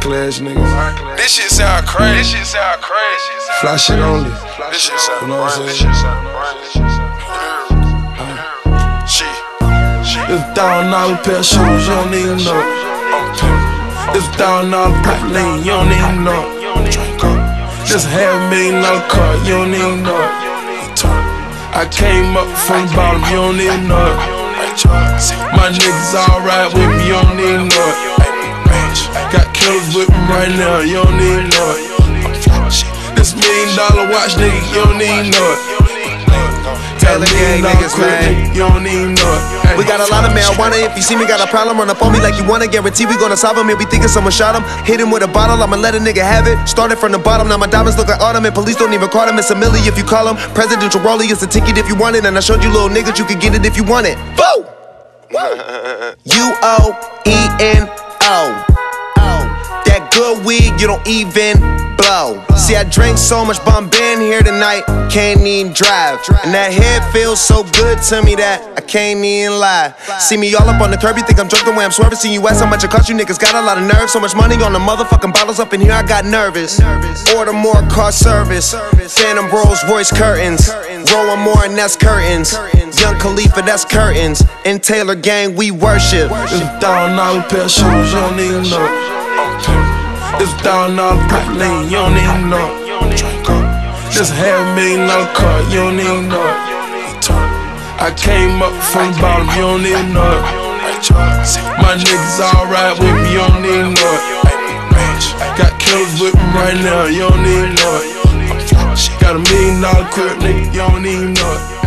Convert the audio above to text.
class niggas. This shit sound crazy. This shit sound crazy. Fly shit only. This shit sound You know what I'm. This saying? shit sound crazy. She, she. It's thousand dollar pair of shoes, you don't even know. it. It's thousand dollar lean, you don't even know. Just half million dollar car, you don't even know. it. I came up from the bottom, you don't even know it. My niggas alright with me, you right now, you don't know it. This million dollar watch, nigga, you don't it. Got a Taylor gang niggas, man. you don't even know it. We got a lot of marijuana. If you see me got a problem, run up on me like you wanna. Guarantee we gonna solve him. If we thinking someone shot him, hit him with a bottle. I'ma let a nigga have it. Started from the bottom. Now my diamonds look like autumn, and police don't even call him. It's a milli if you call him. Presidential rollie is a ticket if you want it. And I showed you little niggas, you can get it if you want it. Boo! U O E N O. Good weed, you don't even blow. See, I drank so much Bombay here tonight, can't even drive. And that head feels so good to me that I can't even lie. See me all up on the curb, you think I'm drunk the way I'm swerving. See you ask how much it cost you niggas, got a lot of nerve. So much money on the motherfucking bottles up in here, I got nervous. Order more car service, Phantom Rolls Royce curtains. Rolling more, and that's curtains. Young Khalifa, that's curtains. In Taylor Gang, we worship. A thousand dollar pair shoes, you don't even know. Thousand dollar pipe lean, you don't even know. Just half million dollar car, you don't even know. I came up from the bottom, you don't even know. My niggas alright with me, you don't even know. Got killers with me right now, you don't even know. Got a million dollar crib, nigga, you don't even know.